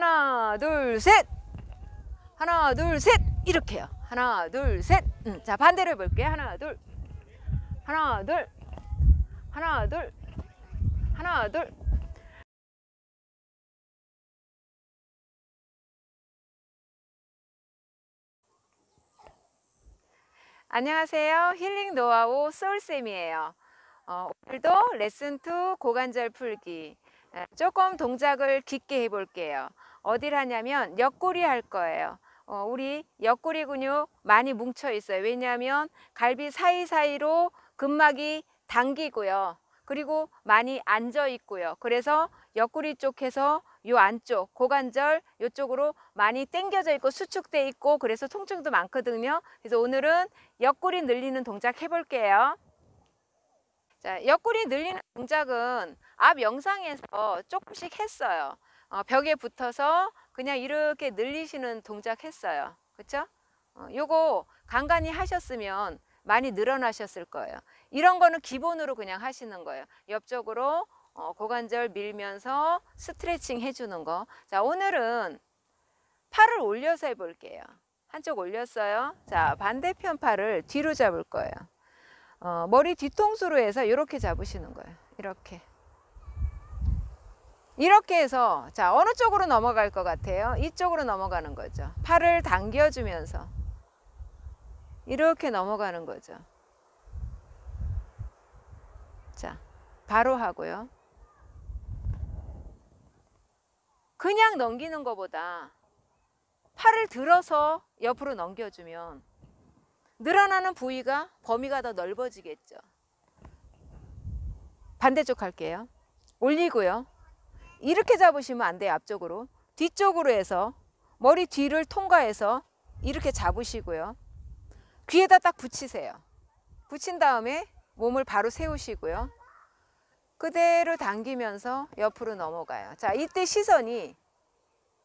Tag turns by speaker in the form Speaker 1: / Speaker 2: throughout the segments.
Speaker 1: 하나, 둘, 셋. 하나, 둘, 셋. 이렇게요. 하나, 둘, 셋. 음, 자, 반대로 해볼게요. 하나, 둘. 하나, 둘. 하나, 둘. 하나, 둘. 안녕하세요. 힐링 노하우 소울쌤이에요. 어, 오늘도 레슨 2 고관절 풀기. 에, 조금 동작을 깊게 해볼게요. 어딜 하냐면 옆구리 할 거예요. 어, 우리 옆구리 근육 많이 뭉쳐 있어요. 왜냐하면 갈비 사이사이로 근막이 당기고요. 그리고 많이 앉아 있고요. 그래서 옆구리 쪽에서 요 안쪽 고관절 요쪽으로 많이 당겨져 있고 수축돼 있고 그래서 통증도 많거든요. 그래서 오늘은 옆구리 늘리는 동작 해볼게요. 자, 옆구리 늘리는 동작은 앞 영상에서 조금씩 했어요. 어, 벽에 붙어서 그냥 이렇게 늘리시는 동작 했어요. 그렇죠? 어, 요거 간간히 하셨으면 많이 늘어나셨을 거예요. 이런 거는 기본으로 그냥 하시는 거예요. 옆쪽으로 어, 고관절 밀면서 스트레칭 해주는 거. 자, 오늘은 팔을 올려서 해볼게요. 한쪽 올렸어요. 자, 반대편 팔을 뒤로 잡을 거예요. 어, 머리 뒤통수로 해서 이렇게 잡으시는 거예요. 이렇게. 이렇게 해서 자 어느 쪽으로 넘어갈 것 같아요? 이쪽으로 넘어가는 거죠. 팔을 당겨주면서 이렇게 넘어가는 거죠. 자, 바로 하고요. 그냥 넘기는 것보다 팔을 들어서 옆으로 넘겨주면 늘어나는 부위가 범위가 더 넓어지겠죠. 반대쪽 할게요. 올리고요. 이렇게 잡으시면 안 돼요. 앞쪽으로. 뒤쪽으로 해서 머리 뒤를 통과해서 이렇게 잡으시고요. 귀에다 딱 붙이세요. 붙인 다음에 몸을 바로 세우시고요. 그대로 당기면서 옆으로 넘어가요. 자, 이때 시선이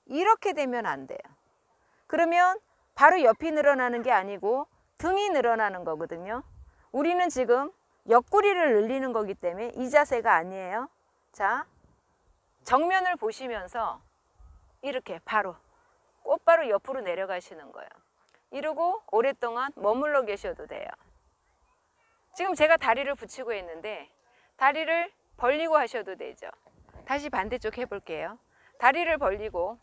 Speaker 1: 이렇게 되면 안 돼요. 그러면 바로 옆이 늘어나는 게 아니고 등이 늘어나는 거거든요. 우리는 지금 옆구리를 늘리는 거기 때문에 이 자세가 아니에요. 자, 정면을 보시면서 이렇게 바로 곧바로 옆으로 내려가시는 거예요. 이러고 오랫동안 머물러 계셔도 돼요. 지금 제가 다리를 붙이고 있는데 다리를 벌리고 하셔도 되죠. 다시 반대쪽 해볼게요. 다리를 벌리고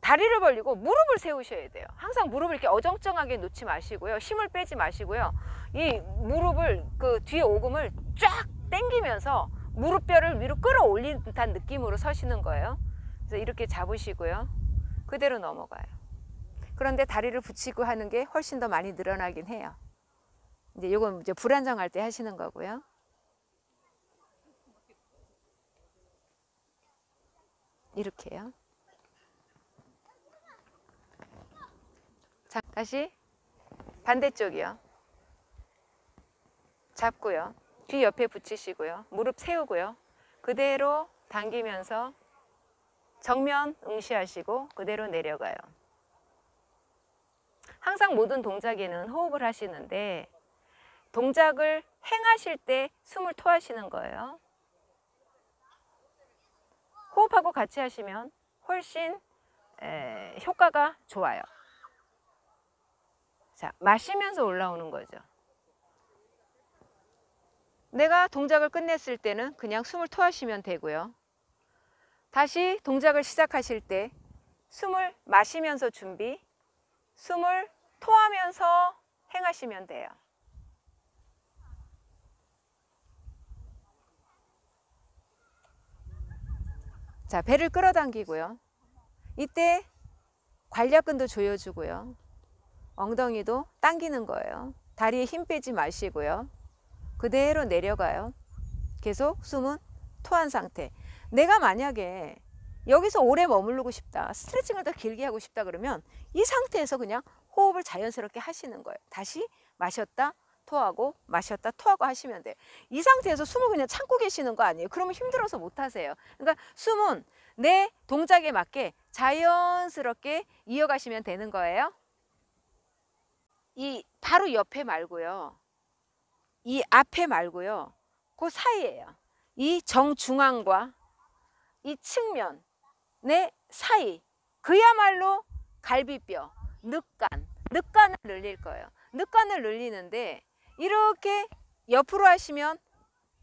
Speaker 1: 다리를 벌리고 무릎을 세우셔야 돼요. 항상 무릎을 이렇게 어정쩡하게 놓지 마시고요. 힘을 빼지 마시고요. 이 무릎을 그 뒤에 오금을 쫙 당기면서 무릎뼈를 위로 끌어올린 듯한 느낌으로 서시는 거예요. 그래서 이렇게 잡으시고요. 그대로 넘어가요. 그런데 다리를 붙이고 하는 게 훨씬 더 많이 늘어나긴 해요. 이제 이건 이제 불안정할 때 하시는 거고요. 이렇게요. 자, 다시 반대쪽이요. 잡고요. 귀 옆에 붙이시고요. 무릎 세우고요. 그대로 당기면서 정면 응시하시고 그대로 내려가요. 항상 모든 동작에는 호흡을 하시는데 동작을 행하실 때 숨을 토하시는 거예요. 호흡하고 같이 하시면 훨씬 에, 효과가 좋아요. 자, 마시면서 올라오는 거죠. 내가 동작을 끝냈을 때는 그냥 숨을 토하시면 되고요. 다시 동작을 시작하실 때 숨을 마시면서 준비, 숨을 토하면서 행하시면 돼요. 자, 배를 끌어당기고요. 이때 관략근도 조여주고요. 엉덩이도 당기는 거예요. 다리에 힘 빼지 마시고요. 그대로 내려가요. 계속 숨은 토한 상태. 내가 만약에 여기서 오래 머무르고 싶다. 스트레칭을 더 길게 하고 싶다 그러면 이 상태에서 그냥 호흡을 자연스럽게 하시는 거예요. 다시 마셨다 토하고 마셨다 토하고 하시면 돼요. 이 상태에서 숨을 그냥 참고 계시는 거 아니에요. 그러면 힘들어서 못 하세요. 그러니까 숨은 내 동작에 맞게 자연스럽게 이어가시면 되는 거예요. 이 바로 옆에 말고요. 이 앞에 말고요. 그 사이에요. 이 정중앙과 이 측면의 사이 그야말로 갈비뼈, 늑간, 늑간을 늘릴 거예요. 늑간을 늘리는데 이렇게 옆으로 하시면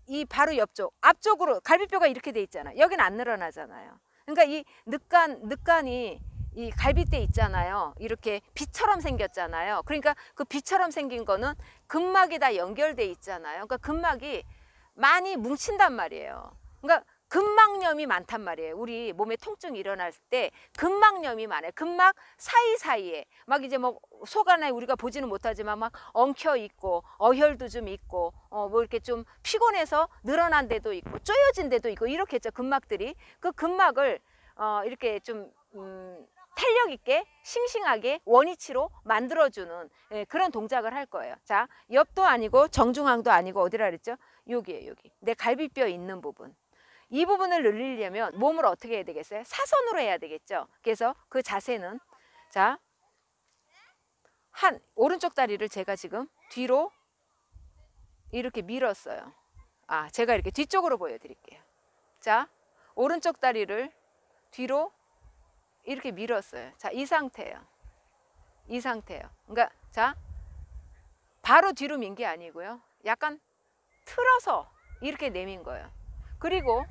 Speaker 1: 이 바로 옆쪽, 앞쪽으로 갈비뼈가 이렇게 돼 있잖아요. 여기는 안 늘어나잖아요. 그러니까 이 늑간, 늑간이 이 갈비뼈 있잖아요. 이렇게 비처럼 생겼잖아요. 그러니까 그 비처럼 생긴 거는 근막이 다 연결돼 있잖아요. 그러니까 근막이 많이 뭉친단 말이에요. 그러니까 근막염이 많단 말이에요. 우리 몸에 통증이 일어날 때 근막염이 많아요. 근막 사이사이에 막 이제 뭐 속 안에 우리가 보지는 못하지만 막 엉켜 있고 어혈도 좀 있고 어 뭐 이렇게 좀 피곤해서 늘어난 데도 있고 쪼여진 데도 있고 이렇게 했죠. 근막들이 그 근막을 어 이렇게 좀 음, 탄력 있게 싱싱하게 원위치로 만들어주는 예, 그런 동작을 할 거예요. 자, 옆도 아니고 정중앙도 아니고 어디라 그랬죠? 여기에 여기 내 갈비뼈 있는 부분. 이 부분을 늘리려면 몸을 어떻게 해야 되겠어요? 사선으로 해야 되겠죠. 그래서 그 자세는 자, 한 오른쪽 다리를 제가 지금 뒤로 이렇게 밀었어요. 아, 제가 이렇게 뒤쪽으로 보여드릴게요. 자, 오른쪽 다리를 뒤로 이렇게 밀었어요. 자, 이 상태예요. 이 상태예요. 그러니까 자, 바로 뒤로 민 게 아니고요. 약간 틀어서 이렇게 내민 거예요. 그리고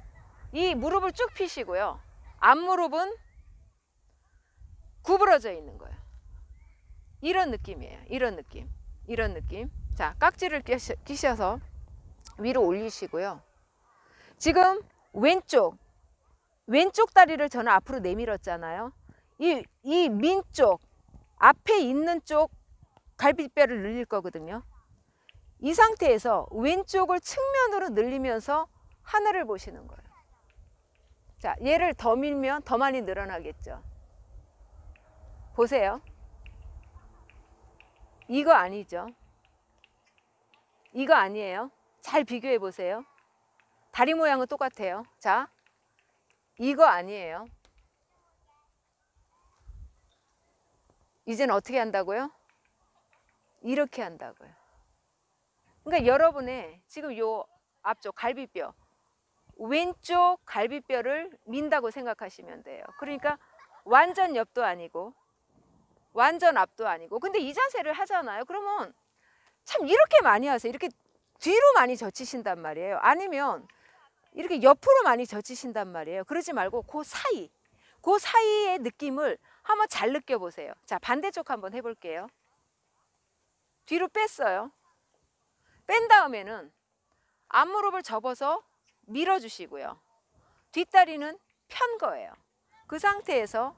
Speaker 1: 이 무릎을 쭉 펴시고요. 앞무릎은 구부러져 있는 거예요. 이런 느낌이에요. 이런 느낌. 이런 느낌. 자, 깍지를 끼셔- 끼셔서 위로 올리시고요. 지금 왼쪽 왼쪽 다리를 저는 앞으로 내밀었잖아요. 이, 이 민쪽, 앞에 있는 쪽 갈비뼈를 늘릴 거거든요. 이 상태에서 왼쪽을 측면으로 늘리면서 하늘을 보시는 거예요. 자, 얘를 더 밀면 더 많이 늘어나겠죠. 보세요. 이거 아니죠. 이거 아니에요. 잘 비교해 보세요. 다리 모양은 똑같아요. 자, 이거 아니에요. 이제는 어떻게 한다고요? 이렇게 한다고요. 그러니까 여러분의 지금 요 앞쪽 갈비뼈 왼쪽 갈비뼈를 민다고 생각하시면 돼요. 그러니까 완전 옆도 아니고 완전 앞도 아니고 근데 이 자세를 하잖아요. 그러면 참 이렇게 많이 하세요. 이렇게 뒤로 많이 젖히신단 말이에요. 아니면 이렇게 옆으로 많이 젖히신단 말이에요. 그러지 말고 그 사이, 그 사이의 느낌을 한번 잘 느껴보세요. 자, 반대쪽 한번 해볼게요. 뒤로 뺐어요. 뺀 다음에는 앞무릎을 접어서 밀어주시고요. 뒷다리는 편 거예요. 그 상태에서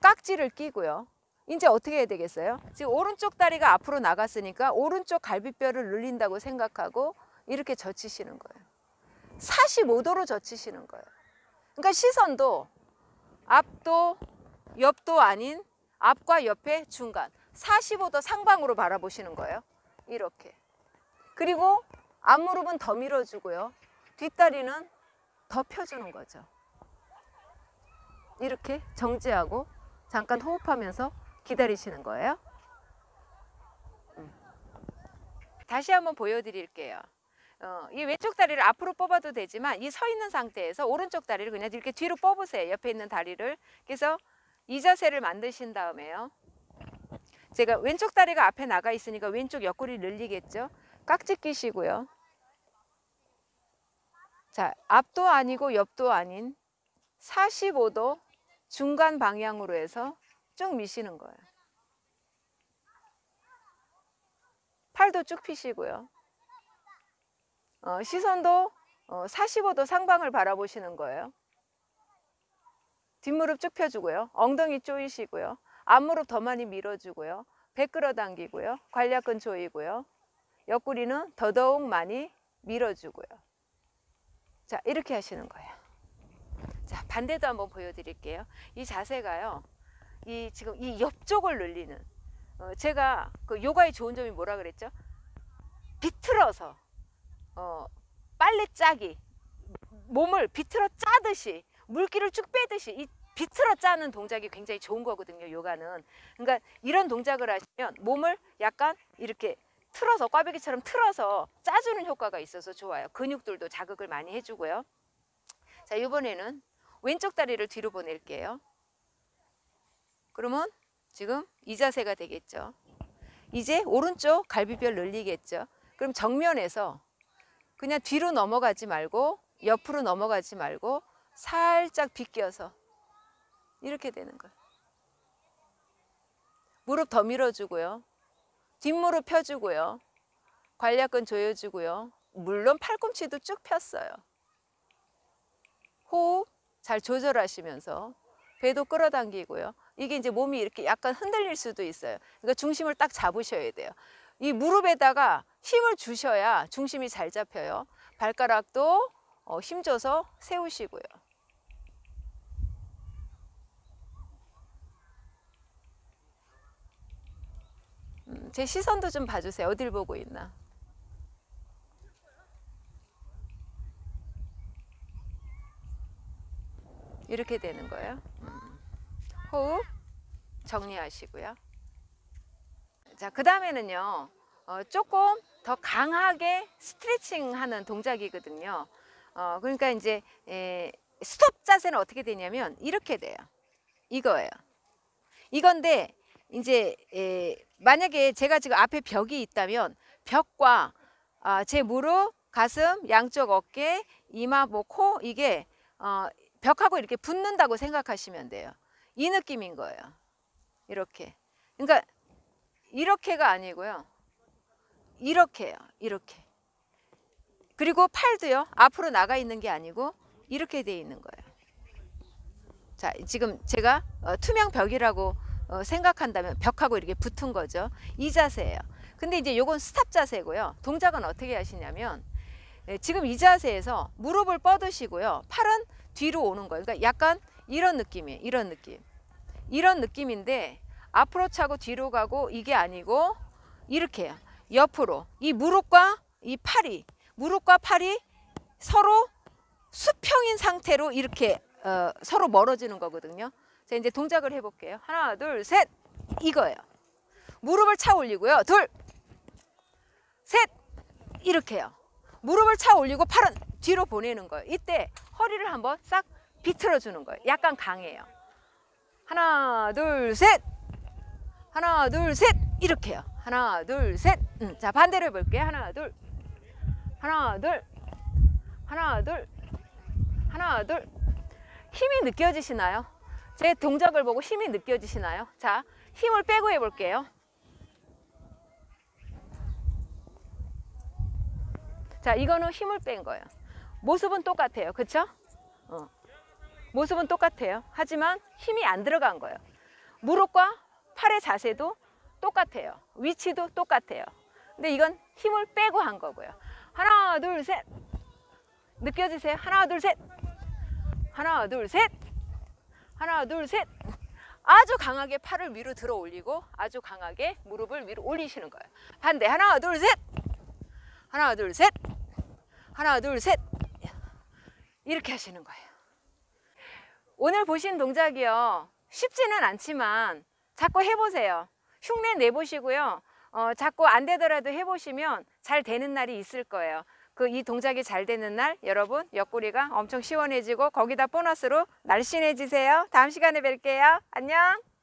Speaker 1: 깍지를 끼고요. 이제 어떻게 해야 되겠어요? 지금 오른쪽 다리가 앞으로 나갔으니까 오른쪽 갈비뼈를 늘린다고 생각하고 이렇게 젖히시는 거예요. 45도로 젖히시는 거예요. 그러니까 시선도 앞도 옆도 아닌 앞과 옆의 중간 45도 상방으로 바라보시는 거예요. 이렇게. 그리고 앞무릎은 더 밀어주고요. 뒷다리는 더 펴주는 거죠. 이렇게 정지하고 잠깐 호흡하면서 기다리시는 거예요. 음. 다시 한번 보여드릴게요. 어, 이 왼쪽 다리를 앞으로 뽑아도 되지만 이 서 있는 상태에서 오른쪽 다리를 그냥 이렇게 뒤로 뽑으세요. 옆에 있는 다리를. 그래서 이 자세를 만드신 다음에요. 제가 왼쪽 다리가 앞에 나가 있으니까 왼쪽 옆구리 늘리겠죠. 깍지 끼시고요. 자, 앞도 아니고 옆도 아닌 45도 중간 방향으로 해서 쭉 미시는 거예요. 팔도 쭉 펴시고요. 어, 시선도 어, 45도 상방을 바라보시는 거예요. 뒷무릎 쭉 펴주고요. 엉덩이 조이시고요. 앞무릎 더 많이 밀어주고요. 배 끌어당기고요. 관략근 조이고요. 옆구리는 더더욱 많이 밀어주고요. 자, 이렇게 하시는 거예요. 자, 반대도 한번 보여드릴게요. 이 자세가요. 이 지금 이 옆쪽을 늘리는. 어, 제가 그 요가의 좋은 점이 뭐라 그랬죠? 비틀어서 어, 빨래 짜기 몸을 비틀어 짜듯이 물기를 쭉 빼듯이 이 비틀어 짜는 동작이 굉장히 좋은 거거든요 요가는 그러니까 이런 동작을 하시면 몸을 약간 이렇게 틀어서 꽈배기처럼 틀어서 짜주는 효과가 있어서 좋아요 근육들도 자극을 많이 해주고요 자 이번에는 왼쪽 다리를 뒤로 보낼게요 그러면 지금 이 자세가 되겠죠. 이제 오른쪽 갈비뼈 늘리겠죠. 그럼 정면에서 그냥 뒤로 넘어가지 말고 옆으로 넘어가지 말고 살짝 비껴서 이렇게 되는 거예요. 무릎 더 밀어주고요. 뒷무릎 펴주고요. 관략근 조여주고요. 물론 팔꿈치도 쭉 폈어요. 호흡 잘 조절하시면서 배도 끌어당기고요. 이게 이제 몸이 이렇게 약간 흔들릴 수도 있어요. 그러니까 중심을 딱 잡으셔야 돼요. 이 무릎에다가 힘을 주셔야 중심이 잘 잡혀요. 발가락도 어, 힘줘서 세우시고요. 음, 제 시선도 좀 봐주세요. 어딜 보고 있나. 이렇게 되는 거예요. 음. 호흡 정리하시고요. 자, 그 다음에는요, 어, 조금 더 강하게 스트레칭 하는 동작이거든요. 어, 그러니까 이제, 에, 스톱 자세는 어떻게 되냐면, 이렇게 돼요. 이거예요. 이건데, 이제, 에, 만약에 제가 지금 앞에 벽이 있다면, 벽과 아, 제 무릎, 가슴, 양쪽 어깨, 이마, 목, 코, 이게, 어, 벽하고 이렇게 붙는다고 생각하시면 돼요. 이 느낌인 거예요. 이렇게. 그러니까 이렇게가 아니고요. 이렇게요. 이렇게. 그리고 팔도요. 앞으로 나가 있는 게 아니고 이렇게 돼 있는 거예요. 자, 지금 제가 어, 투명 벽이라고 어, 생각한다면 벽하고 이렇게 붙은 거죠. 이 자세예요. 근데 이제 요건 스탑 자세고요. 동작은 어떻게 하시냐면 예, 지금 이 자세에서 무릎을 뻗으시고요. 팔은 뒤로 오는 거예요. 그러니까 약간 이런 느낌이에요. 이런 느낌. 이런 느낌인데 앞으로 차고 뒤로 가고 이게 아니고 이렇게 요. 옆으로. 이 무릎과 이 팔이 무릎과 팔이 서로 수평인 상태로 이렇게 어, 서로 멀어지는 거거든요. 자, 이제 동작을 해볼게요. 하나, 둘, 셋. 이거예요. 무릎을 차 올리고요. 둘, 셋. 이렇게요. 무릎을 차 올리고 팔은 뒤로 보내는 거예요. 이때 허리를 한번 싹 비틀어 주는 거예요. 약간 강해요. 하나, 둘, 셋. 하나, 둘, 셋. 이렇게요. 하나, 둘, 셋. 음, 자, 반대로 해볼게요. 하나, 둘. 하나, 둘. 하나, 둘. 하나, 둘. 힘이 느껴지시나요? 제 동작을 보고 힘이 느껴지시나요? 자, 힘을 빼고 해볼게요. 자, 이거는 힘을 뺀 거예요. 모습은 똑같아요. 그쵸? 어. 모습은 똑같아요. 하지만 힘이 안 들어간 거예요. 무릎과 팔의 자세도 똑같아요. 위치도 똑같아요. 근데 이건 힘을 빼고 한 거고요. 하나, 둘, 셋. 느껴지세요? 하나, 둘, 셋. 하나, 둘, 셋. 하나, 둘, 셋. 아주 강하게 팔을 위로 들어 올리고 아주 강하게 무릎을 위로 올리시는 거예요. 반대. 하나, 둘, 셋. 하나, 둘, 셋. 하나, 둘, 셋. 이렇게 하시는 거예요. 오늘 보신 동작이요. 쉽지는 않지만 자꾸 해보세요. 흉내 내보시고요. 어, 자꾸 안 되더라도 해보시면 잘 되는 날이 있을 거예요. 그 이 동작이 잘 되는 날 여러분 옆구리가 엄청 시원해지고 거기다 보너스로 날씬해지세요. 다음 시간에 뵐게요. 안녕.